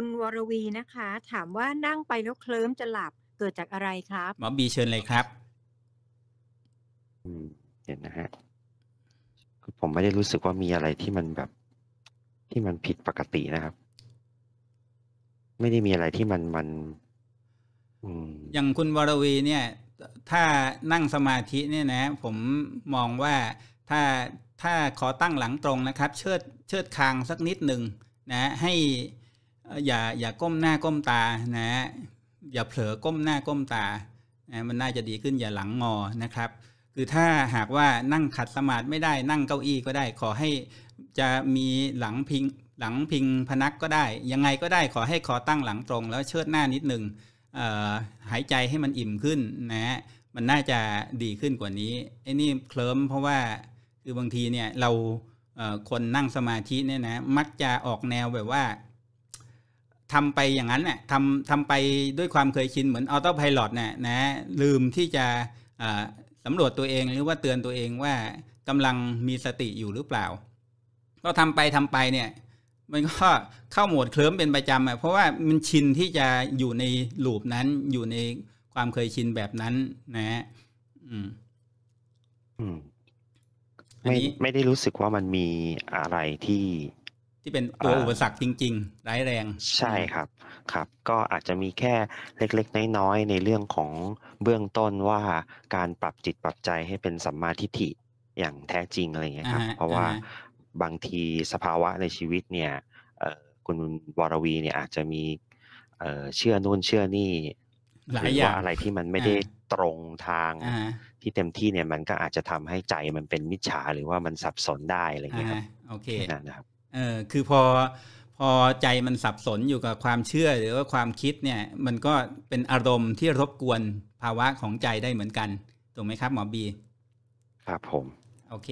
คุณวรวีนะคะ ถามว่านั่งไปแล้วเคลิ้มจะหลับเกิดจากอะไรครับหมอบีเชิญเลยครับ อืมเห็นนะฮะคือผมไม่ได้รู้สึกว่ามีอะไรที่มันแบบ ที่มันผิดปกตินะครับ ไม่ได้มีอะไรที่มันมัน อืมอย่างคุณวรวีเนี่ย ถ้านั่งสมาธิเนี่ยนะ ผมมองว่าถ้าถ้าขอตั้งหลังตรงนะครับ เชิดเชิดคางสักนิดหนึ่งนะ ให้เอย่าอย่าก้มหน้าก้มตานะ อย่าเผลอก้มหน้าก้มตานะมันน่าจะดีขึ้นอย่าหลังงอนะครับ คือถ้าหากว่านั่งขัดสมาธิไม่ได้นั่งเก้าอี้ก็ได้ ขอให้จะมีหลังพิงหลังพิงพนักก็ได้ ยังไงก็ได้ขอให้คอตั้งหลังตรง แล้วเชิดหน้านิดหนึ่งหายใจให้มันอิ่มขึ้นนะฮะมันน่าจะดีขึ้นกว่านี้ไอ้นี่เคลิ้มเพราะว่าคือบางทีเนี่ยเราคนนั่งสมาธิเนี่ยนะมักจะออกแนวแบบว่า ทำไปอย่างนั้นน่ะทำทำไปด้วยความเคยชินเหมือนออโต้พายロน่ะนะลืมที่จะเอ่อสำรวจตัวเองหรือว่าเตือนตัวเองว่ากำลังมีสติอยู่หรือเปล่าก็ทำไปทำไปเนี่ยมันก็เข้าโหมดเคลิ้มเป็นประจำอะเพราะว่ามันชินที่จะอยู่ในลูปนั้นอยู่ในความเคยชินแบบนั้นนะฮะอืม อืมอันไม่นี้ไม่ได้รู้สึกว่ามันมีอะไรที่ ที่เป็นตัวอ่าอุปสรรคจริง ๆ ร้ายแรง ใช่ครับครับ ก็อาจจะมีแค่เล็กๆ น้อยๆ ในเรื่องของเบื้องต้นว่าการปรับจิตปรับใจให้เป็นสัมมาทิฏฐิอย่างแท้จริงอะไรอย่างเงี้ยครับอ่าฮะเพราะว่าอ่าฮะบางทีสภาวะในชีวิตเนี่ยเอ่อคุณวรวีเนี่ยอาจจะมีเอ่อเชื่อนู่นเชื่อนี่หลารืยออย่าว่างอะไรที่มันไม่ได้อ่าตรงทางอ่าฮะที่เต็มที่เนี่ยมันก็อาจจะทำให้ใจมันเป็นมิจฉาหรือว่ามันสับสนได้อะไรอย่างอ่าเงี้ยครัฮะบโอเคแค่นั้นนะครับ เออคือพอพอใจมันสับสนอยู่กับความเชื่อหรือว่าความคิดเนี่ยมันก็เป็นอารมณ์ที่รบกวนภาวะของใจได้เหมือนกันถูกไหมครับหมอบี ครับผม โอเค